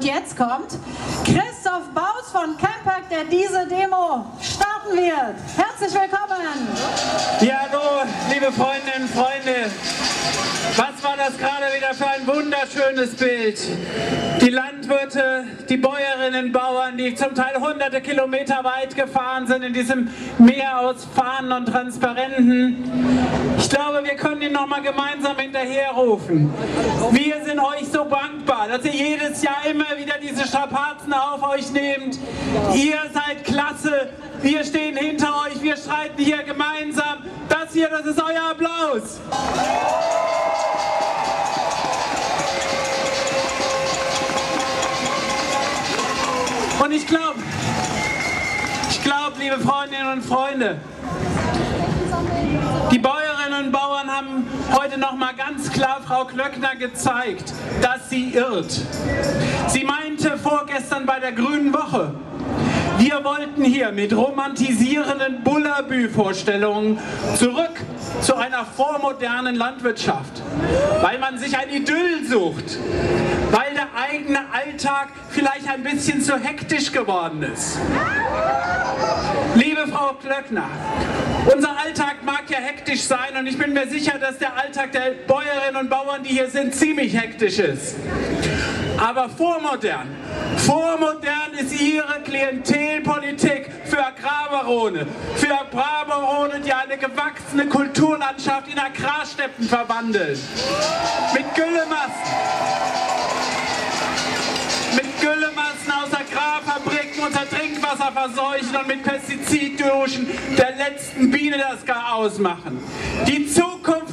Und jetzt kommt Christoph Baus von Campact, der diese Demo starten wird. Herzlich willkommen! Ja, hallo, liebe Freundinnen und Freunde. Was war das gerade wieder für ein wunderschönes Bild? Die Landwirte, die Bäuerinnen und Bauern, die zum Teil hunderte Kilometer weit gefahren sind in diesem Meer aus Fahnen und Transparenten. Ich glaube, wir können ihn nochmal gemeinsam hinterherrufen. Wir sind euch so dankbar, dass ihr jedes Jahr immer wieder diese Strapazen auf euch nehmt. Ihr seid klasse. Wir stehen hinter euch. Wir streiten hier gemeinsam. Das hier, das ist euer Applaus. Und ich glaube, ich glaube, liebe Freundinnen und Freunde, die haben heute noch mal ganz klar Frau Klöckner gezeigt, dass sie irrt. Sie meinte vorgestern bei der Grünen Woche, wir wollten hier mit romantisierenden Bullabü-Vorstellungen zurück zu einer vormodernen Landwirtschaft, weil man sich ein Idyll sucht, weil der eigene Alltag vielleicht ein bisschen zu hektisch geworden ist. Liebe Frau Klöckner, unser Alltag mag ja hektisch sein und ich bin mir sicher, dass der Alltag der Bäuerinnen und Bauern, die hier sind, ziemlich hektisch ist. Aber vormodern, vormodern ist ihre Klientelpolitik für Agrarbarone, für Agrarbarone, die eine gewachsene Kulturlandschaft in Agrarsteppen verwandeln. Mit Güllemassen. Mit Güllemassen aus Agrarfabriken unser Trinkwasser verseuchen und mit Pestizidduschen der letzten Biene das gar ausmachen. Die Zukunft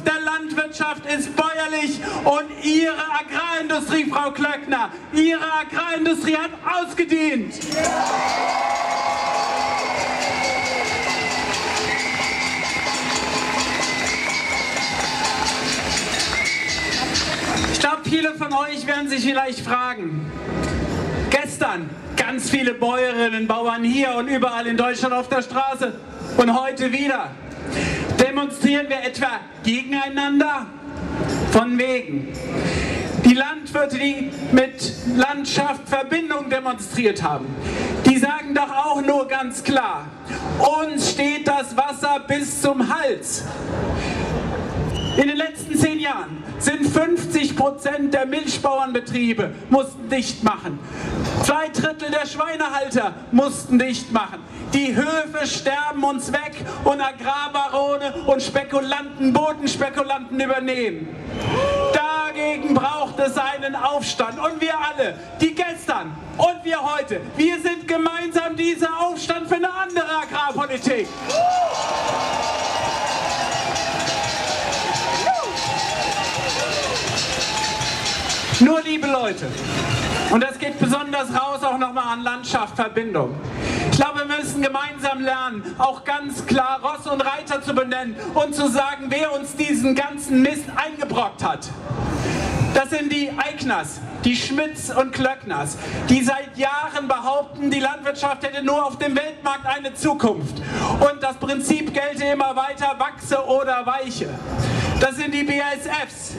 Landwirtschaft ist bäuerlich und Ihre Agrarindustrie, Frau Klöckner, Ihre Agrarindustrie hat ausgedient. Ich glaube, viele von euch werden sich vielleicht fragen, gestern ganz viele Bäuerinnen und Bauern hier und überall in Deutschland auf der Straße und heute wieder. Demonstrieren wir etwa gegeneinander? Von wegen. Die Landwirte, die mit Landschaft Verbindung demonstriert haben, die sagen doch auch nur ganz klar, uns steht das Wasser bis zum Hals. In den letzten zehn Jahren sind 50 Prozent der Milchbauernbetriebe mussten dicht machen. Zwei Drittel der Schweinehalter mussten dicht machen. Die Höfe sterben uns weg und Agrarbarone und Spekulanten, Bodenspekulanten übernehmen. Dagegen braucht es einen Aufstand. Und wir alle, die gestern und wir heute, wir sind gemeinsam dieser Aufstand für eine andere Agrarpolitik. Leute, und das geht besonders raus auch nochmal an Landschaft, Verbindung. Ich glaube, wir müssen gemeinsam lernen, auch ganz klar Ross und Reiter zu benennen und zu sagen, wer uns diesen ganzen Mist eingebrockt hat. Das sind die Eigners, die Schmitz und Klöckners, die seit Jahren behaupten, die Landwirtschaft hätte nur auf dem Weltmarkt eine Zukunft. Und das Prinzip gelte immer weiter, wachse oder weiche. Das sind die BASFs,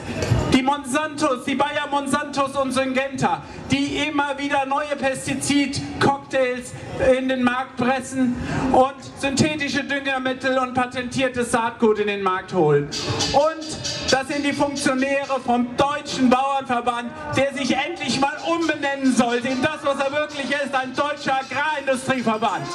die Monsantos, die Bayer Monsantos und Syngenta, die immer wieder neue Pestizidcocktails in den Markt pressen und synthetische Düngermittel und patentiertes Saatgut in den Markt holen. Und das sind die Funktionäre vom Deutschen Bauernverband, der sich endlich mal umbenennen sollte in das, was er wirklich ist, ein deutscher Agrarindustrieverband.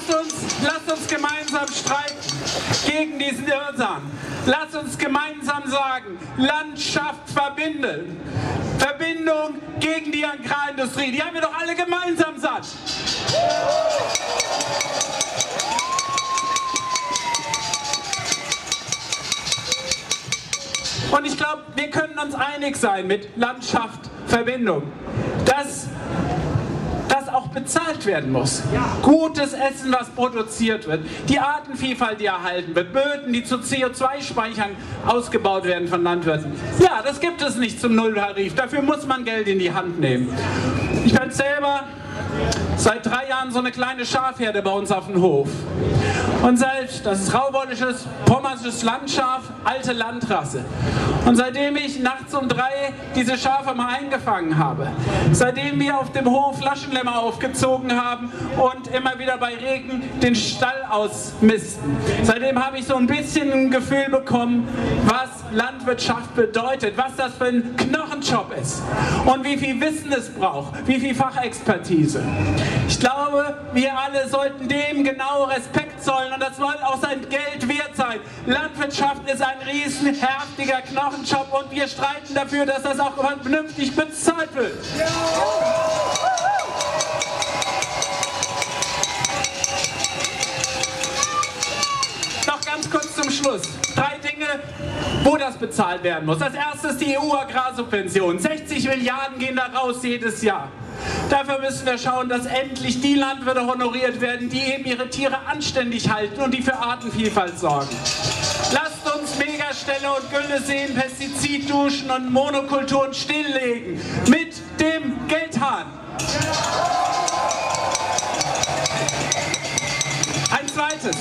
Lasst uns, lasst uns gemeinsam streiten gegen diesen Irrsam. Lasst uns gemeinsam sagen, Landschaft verbinden. Verbindung gegen die Agrarindustrie. Die haben wir doch alle gemeinsam satt. Und ich glaube, wir können uns einig sein mit Landschaft, Verbindung. Das auch bezahlt werden muss. Gutes Essen, was produziert wird, die Artenvielfalt, die erhalten wird, Böden, die zu CO2-Speichern ausgebaut werden von Landwirten. Ja, das gibt es nicht zum Nulltarif. Dafür muss man Geld in die Hand nehmen. Ich bin selber seit drei Jahren so eine kleine Schafherde bei uns auf dem Hof. Und seit, das ist rauwollisches, pommersches Landschaf, alte Landrasse. Und seitdem ich nachts um drei diese Schafe mal eingefangen habe, seitdem wir auf dem Hof Flaschenlämmer aufgezogen haben und immer wieder bei Regen den Stall ausmisten, seitdem habe ich so ein bisschen ein Gefühl bekommen, was Landwirtschaft bedeutet, was das für ein Knochenjob ist und wie viel Wissen es braucht, wie viel Fachexpertise. Ich glaube, wir alle sollten dem genau Respekt zollen und das soll auch sein Geld wert sein. Landwirtschaft ist ein riesenhaftiger Knochenjob und wir streiten dafür, dass das auch vernünftig bezahlt wird. Noch ganz kurz zum Schluss. Drei Dinge, wo das bezahlt werden muss. Das erste ist die EU-Agrarsubvention. 60 Milliarden gehen da raus jedes Jahr. Dafür müssen wir schauen, dass endlich die Landwirte honoriert werden, die eben ihre Tiere anständig halten und die für Artenvielfalt sorgen. Lasst uns Megaställe und Gülle sehen, Pestizidduschen und Monokulturen stilllegen. Mit dem Geldhahn. Ein zweites.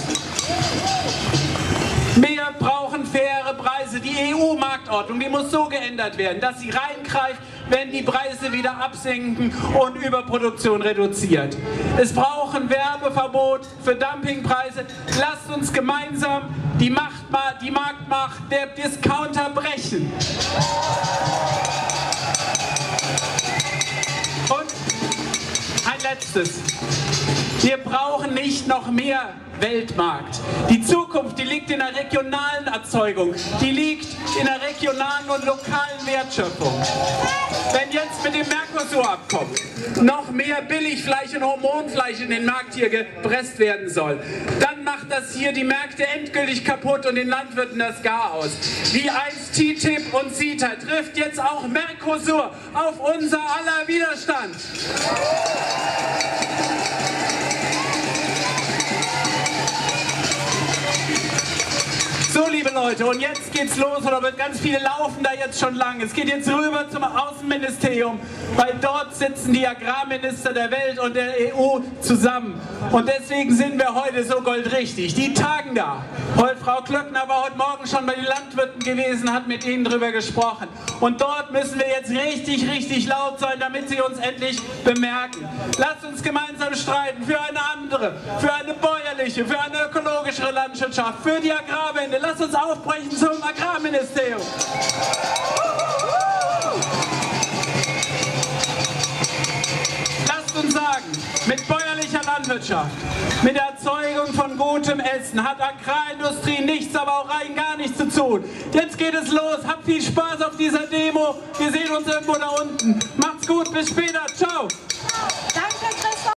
Wir brauchen faire Preise. Die EU-Marktordnung, die muss so geändert werden, dass sie reingreift, wenn die Preise wieder absinken und Überproduktion reduziert. Es braucht ein Werbeverbot für Dumpingpreise. Lasst uns gemeinsam die, Macht, die Marktmacht der Discounter brechen. Und ein letztes. Wir brauchen nicht noch mehr Weltmarkt. Die Zukunft, die liegt in der regionalen Erzeugung, die liegt in der regionalen und lokalen Wertschöpfung. Wenn jetzt mit dem Mercosur-Abkommen noch mehr Billigfleisch und Hormonfleisch in den Markt hier gepresst werden soll, dann macht das hier die Märkte endgültig kaputt und den Landwirten das Gar aus. Wie einst TTIP und CETA trifft jetzt auch Mercosur auf unser aller Widerstand. Leute, und jetzt geht's los, oder wird ganz viele laufen da jetzt schon lang. Es geht jetzt rüber zum Außenministerium, weil dort sitzen die Agrarminister der Welt und der EU zusammen. Und deswegen sind wir heute so goldrichtig. Die tagen da. Frau Klöckner war heute Morgen schon bei den Landwirten gewesen, hat mit ihnen drüber gesprochen. Und dort müssen wir jetzt richtig, richtig laut sein, damit sie uns endlich bemerken. Lasst uns gemeinsam streiten für eine andere, für eine bäuerliche, für eine ökologischere Landwirtschaft, für die Agrarwende. Lasst uns aufbrechen zum Agrarministerium. Lasst uns sagen, mit bäuerlicher Landwirtschaft, mit der Erzeugung von gutem Essen hat Agrarindustrie nichts, aber auch rein gar nichts zu tun. Jetzt geht es los. Habt viel Spaß auf dieser Demo. Wir sehen uns irgendwo da unten. Macht's gut, bis später. Ciao.